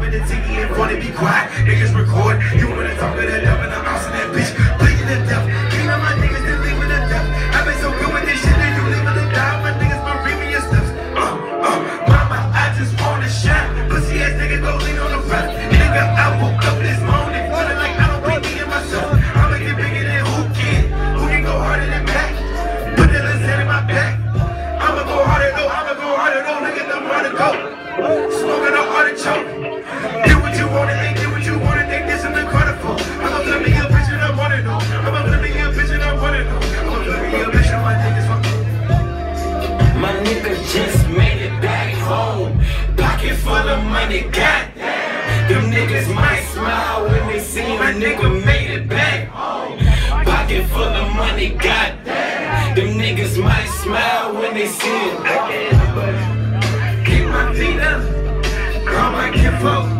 happening to in front of be quiet. Niggas record, you money, goddamn. Them niggas might smile when they see my nigga made it back home. Pocket full of money, goddamn. Them niggas might smile when they see it. Keep my feet up. Call my kinfolk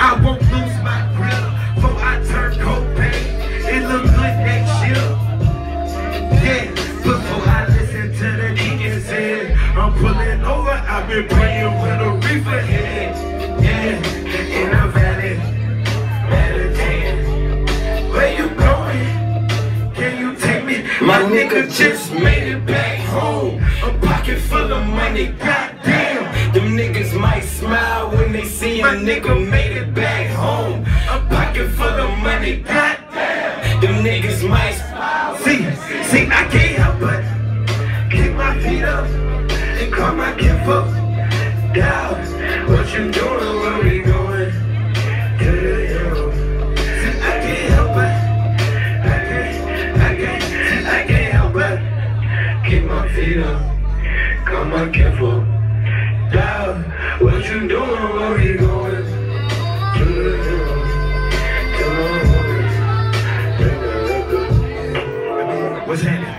I for. For for for won't lose my grip, before I turn cocaine. It look good next year. Yeah, before I listen to the deacon say, I'm pulling over, I've been praying with a reefer head. Yeah, in a valley, meditating. Where you going? Can you take me? My nigga just made it back home. A pocket full of money, goddamn. Them niggas might smile when they see a nigga made it back home. A pocket full of money, goddamn. Them niggas might smile. See, see, I can't help but kick my feet up and call my kinfolk down. What you doing? Where we going? To the hill. See, I can't help but, I can't, I can't, I can't help but kick my feet up, my kinfolk down. What you doing? Where we going? What's happening?